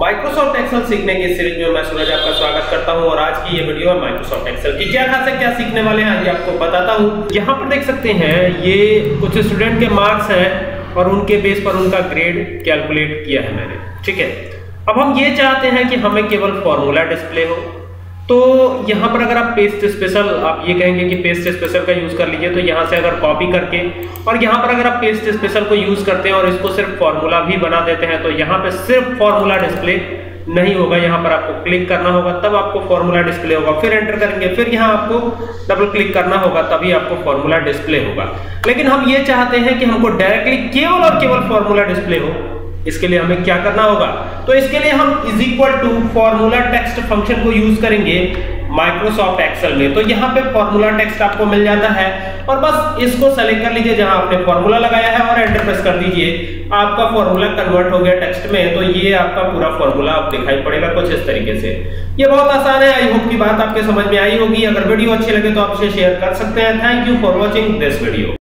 Microsoft Excel सीखने की series में मैं सूरज आपका स्वागत करता हूँ और आज की ये वीडियो है माइक्रोसॉफ्ट एक्सेल की क्या खास क्या सीखने वाले हैं, आज आपको बताता हूँ। यहाँ पर देख सकते हैं, ये कुछ स्टूडेंट के मार्क्स हैं और उनके बेस पर उनका ग्रेड कैलकुलेट किया है मैंने, ठीक है? अब हम ये चाहते हैं कि हमें केवल फॉर्मूला डिस्प्ले हो तो यहाँ पर अगर आप पेस्ट स्पेशल आप ये कहेंगे कि पेस्ट स्पेशल का यूज़ कर लीजिए तो यहाँ से अगर कॉपी करके, और यहाँ पर अगर आप पेस्ट स्पेशल को यूज़ करते हैं और इसको सिर्फ़ फॉर्मूला भी बना देते हैं तो यहाँ पे सिर्फ़ फॉर्मूला डिस्प्ले नहीं होगा। यहाँ पर आपको क्लिक करना होगा, तब आपको फॉर्मूला डिस्प्ले होगा। फिर एंटर करेंगे, फिर यहाँ आपको डबल क्लिक करना होगा, तभी आपको फॉर्मूला डिस्प्ले होगा। लेकिन हम ये चाहते हैं कि हमको डायरेक्टली केवल और केवल फॉर्मूला डिस्प्ले हो। इसके लिए हमें क्या करना होगा? तो इसके लिए हम is equal to formula text function को यूज़ करेंगे माइक्रोसॉफ्ट एक्सेल में। तो यहाँ पे फॉर्मूला टेक्स्ट आपको मिल जाता है। और बस इसको सेलेक्ट कर लीजिए जहाँ आपने फॉर्मूला लगाया है और एंटर प्रेस कर दीजिए। आपका फॉर्मूला कन्वर्ट हो गया टेक्स्ट में। तो ये आपका पूरा फॉर्मूला आप दिखाई पड़ेगा कुछ इस तरीके से। ये बहुत आसान है। आई होप की बात आपके समझ में आई होगी। अगर वीडियो अच्छी लगे तो आप इसे शेयर कर सकते हैं। Thank you for watching this video